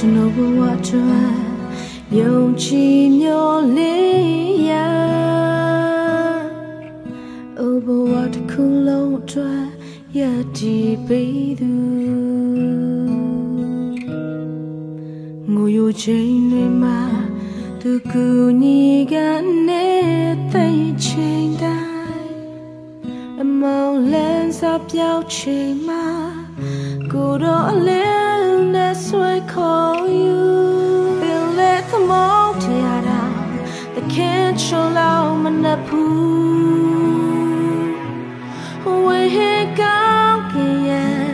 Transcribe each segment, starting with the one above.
အတွက်ယုံကြည်မျှော်လင့်ရာအဘဝတစ်ခုလုံးအတွက်ရည်တည်ပေးသူငိုယိုချိန်တွေမှာသူကူညီကနေသိချိန်တိုင်းအမောင်လန်းစားပြောက်ချိန်မှာကိုတော့အလင်းနဲ့ဆွဲခေါ် ခင်ချောလောက်မနှက်ဘူးဝေဟေကောင်းကင်ရဲ့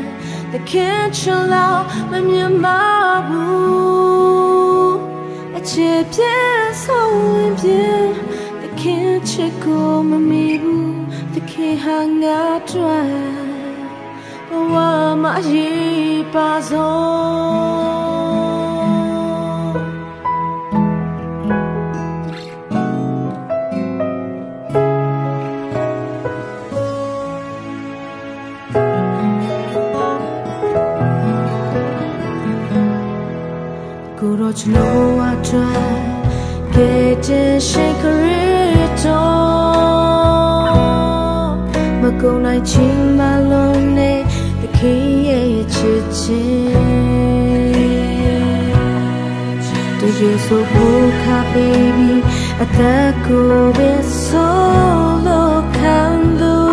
တခင်ချောလောက်မမြင်မဘူးချစ်ပြည့်ဆုံးဝင်ပြည့်တခင်ချစ်ကိုမမီဘူးတခင်ဟာငါတွေ့ဘဝမှာရေးပါဆုံး ကိုရောချလို့အတွက်ကဲတဲ့ရှိခရစ်တော်မကုန်နိုင်ချင်မလုံးနဲ့သခင်ရဲ့ချစ်ခြင်းတကယ်ဆိုဖို့ခါပေးပြီးအသက်ကိုပဲဆိုလို့ခံသူ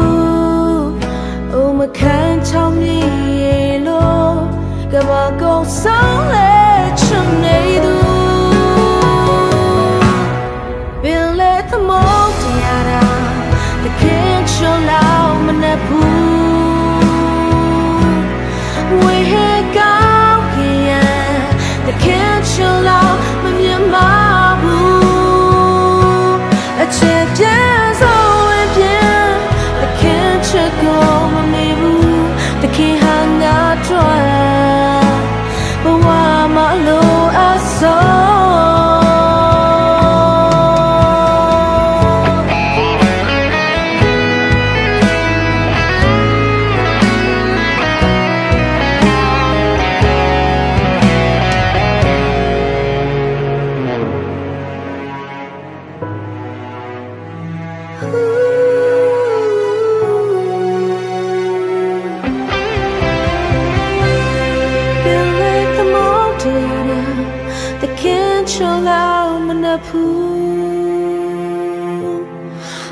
from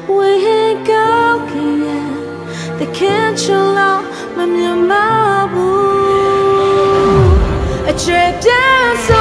We ain't go again The can't you know my mind A trip down